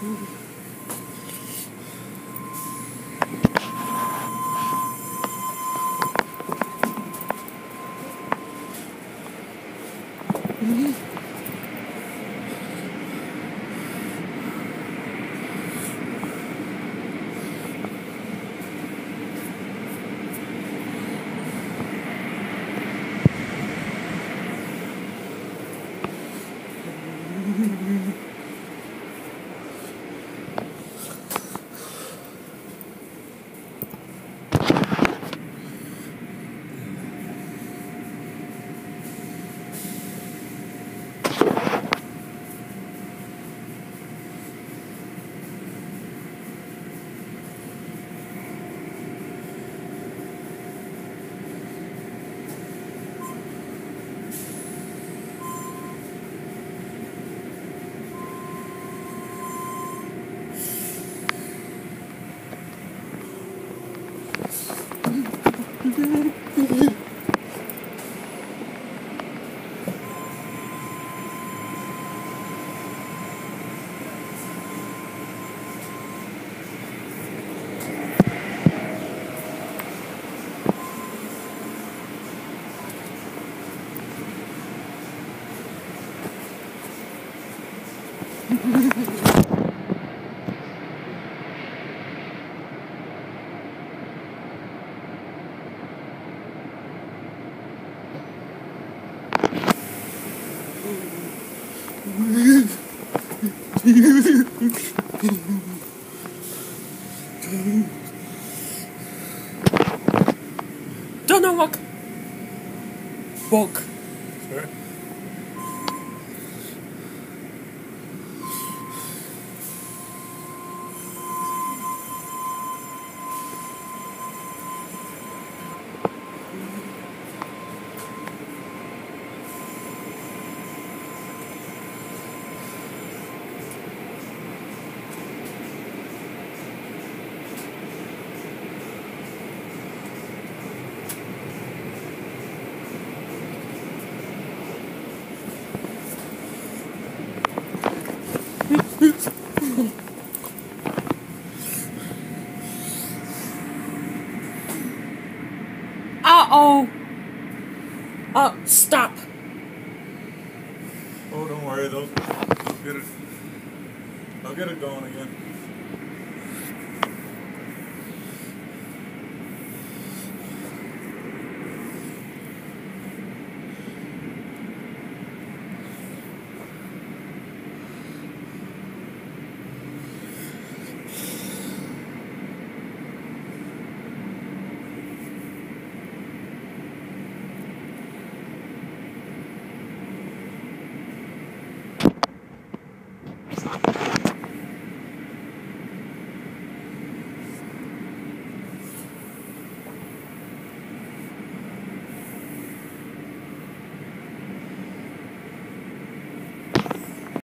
Mm-hmm. Don't know what. Fuck. Sorry? Uh, stop. Oh, don't worry. They'll, they'll get it. I'll get it going again. Thanks.